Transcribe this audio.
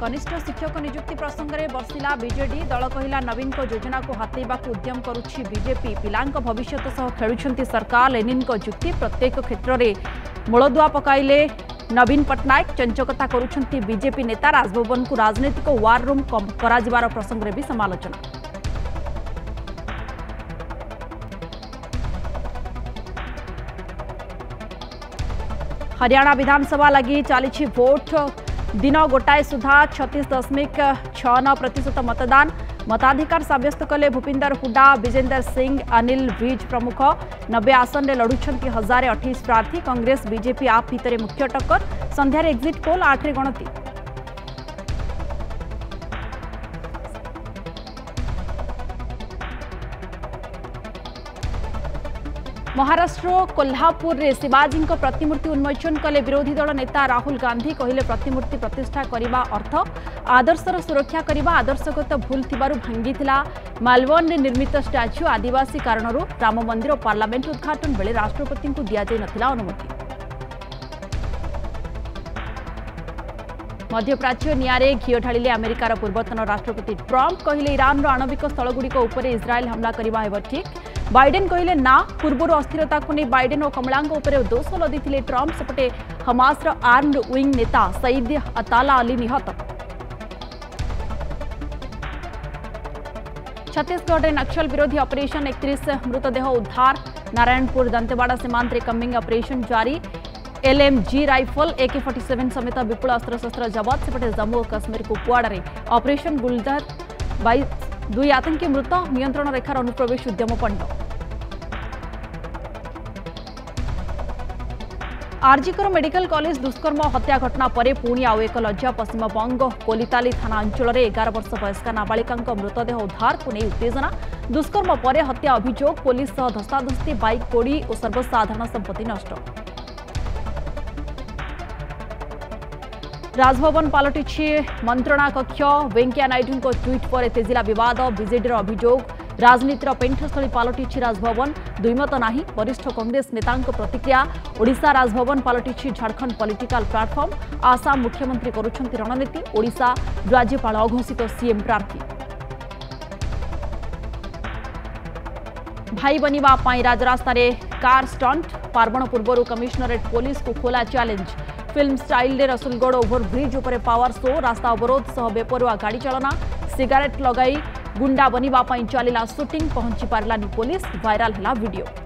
कनिष्ठ शिक्षक नियुक्ति प्रसंग बसिला विजेडी दल कहला नवीन योजना को हाथेवा उद्यम करुच्ची बीजेपी पिला भविष्य सह खेलुंट सरकार लेनिन युक्ति प्रत्येक क्षेत्र में मूलदुआ पकाइले नवीन पट्टनायक चंचकता करुंच बीजेपी नेता राजभवन को राजनैतिक वार रूम कर प्रसंग भी समालोचना हरियाणा विधानसभा लगी चली भोट दिन गोटाए सुधा छतीस दशमिक छ नौ प्रतिशत मतदान। मताधिकार सब्यस्त कले भूपिंदर हुडा विजेंदर सिंह, अनिल विज प्रमुख। नब्बे आसन में लड़ुंट हज़ार अठाईस प्रार्थी। कांग्रेस, बीजेपी आप भितर मुख्य टक्कर। संध्यार एक्जिट पोल आठ गणति। महाराष्ट्र कोल्हापुर रे शिवाजी प्रतिमूर्ति उन्मोचन कले विरोधी दल नेता राहुल गांधी कहले प्रतिमूर्ति प्रतिष्ठा करने अर्थ आदर्शर सुरक्षा करने आदर्शगत भूल भांगी मालवन निर्मित स्टाच्यू आदिवासी कारण राम मंदिर पार्लियामेंट उद्घाटन बेले राष्ट्रपति को दि जाता मध्यप्राच्य निआरे घीओ ढाड़े आमेरिकार पूर्वतन राष्ट्रपति ट्रंप कहले इरान आणविक स्थलगुड़िक इज्राएल हमला करने ठीक बैडेन कहले ना पूर्व अस्थिरता को नहीं बैडेन और कमला दोष लदी ट्रंप सेपटे हमास आर्मड विंग नेता सईद अताला अली निहत छत्तीसगढ़ में नक्सल विरोधी ऑपरेशन एकतीस मृतदेह उद्धार नारायणपुर दंतेवाड़ा सीमांत कमिंग ऑपरेशन जारी LMG rifle AK forty seven समेत विपुल अस्त्रशस्त्र जबत सेपटे जम्मू और काश्मीर कुपवाड़े ऑपरेशन गुलदार दुई आतंकी मृत, नियंत्रण रेखार अनुप्रवेश उद्यम पंड। आरजिकर मेडिकल कॉलेज दुष्कर्म हत्या घटना पर पुणी आउ एक लज्जा पश्चिमबंग कोलिताली थाना अंचल एगार वर्ष वयस्क नाबालिका मृतदेह उद्धार को नहीं उत्तेजना। दुष्कर्म पर हत्या अभियोग पुलिस धस्ताधस्ती बैक पोड़ी और सर्वसाधारण संपत्ति नष्ट। राजभवन पलटि मंत्रणा कक्ष। वेंकैया नायडू ट्विट पर तेजिला बद विजेडि अभोग राजनीतिर पेठस्थली पलटि राजभवन। दुईमत ना वरिष्ठ कांग्रेस नेता प्रतिक्रिया। ओडा राजभवन पलटि झाड़खंड पॉलिटिकल प्लाटफर्म। आसाम मुख्यमंत्री करुंच रणनीति। राज्यपाल अघोषित सीएम प्रार्थी। भाई बनवाई राजरास्त कार स्टंट। पार्वण पूर्व कमिशनरेट पुलिस को खोला challenge. Film style Rasulgarh overbridge उपर पावर शो रास्ता अवरोध सह बेपरुआ गाड़ी चलना सिगारेट लगाई गुंडा बनवाई चलला सुटिंग पहुँची पारानी पुलिस भाइराल है वीडियो